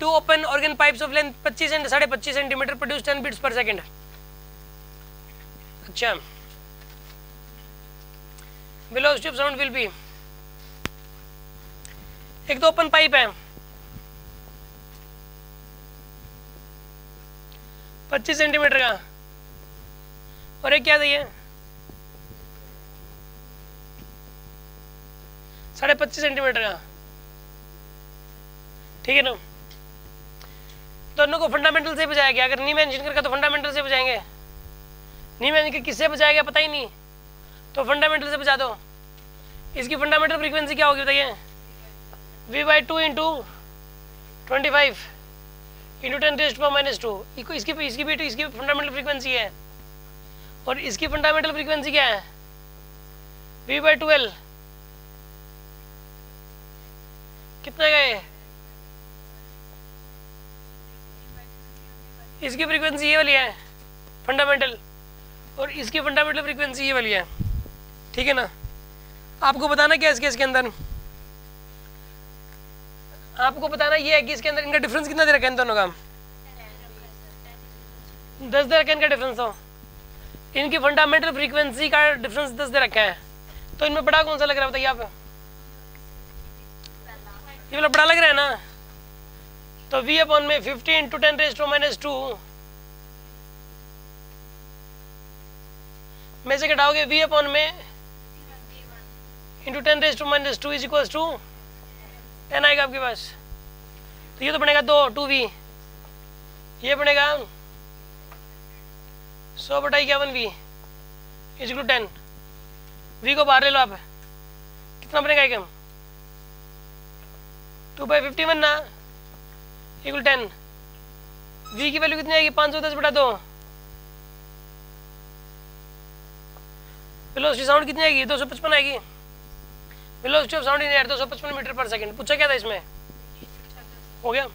Two open organ pipes of length 25 and साढ़े पच्चीस centimetre produce 10 beats per second अच्छा। Velocity of sound will be एक तो open pipe है। 25 centimetre का। और एक क्या चाहिए साढ़े पच्चीस सेंटीमीटर का। ठीक है ना? दोनों को फंडामेंटल से बजाया गया अगर नीम मेंशन करके तो फंडामेंटल से बजाएँगे नीम के किससे बजाया गया पता ही नहीं। तो फंडामेंटल से बजा दो। इसकी फंडामेंटल फ्रीक्वेंसी क्या होगी बताइए? V by two into twenty five into ten test पर माइनस टू इसकी इसकी भी इसकी फंडामेंटल फ्रीक्वेंसी है। और इसकी फंडामेंटल फ्रीक्वेंसी क्या है? वी बाई ट्वेल्व कितना गए? इसकी फ्रीक्वेंसी ये वाली है फंडामेंटल और इसकी फंडामेंटल फ्रीक्वेंसी ये वाली है, ठीक है ना? आपको बताना क्या है इसके इसके अंदर? आपको बताना ये है कि इसके अंदर इनका डिफरेंस कितना दे रखा है इन दोनों का? दस दे रखा है इनका डिफरेंस तो। इनकी फंडामेंटल फ्रीक्वेंसी का डिफरेंस दस दे रखा है। तो इनमें बड़ा कौन सा लग रहा है, बताइए आप? ये वाला बड़ा लग रहा है ना? तो वी अपॉन में fifty into ten raise to minus two में से घटाओगे वी अपॉन में into ten raise to minus two is equal to ten आएगा आपके पास। तो ये तो बनेगा दो टू वी ये बनेगा सौ बटा इक्यावन V is equal ten V को बाहर ले लो आप। कितना बनेगा एक टू बाई फिफ्टी वन ना। Equal ten. वी की वैल्यू कितनी आएगी? पाँच सौ दस बटा दो। वेलोसिटी साउंड कितनी आएगी? दो सौ पचपन आएगी। Velocity of sound in air दो सौ पचपन मीटर पर सेकंड पूछा क्या था इसमें? हो गया?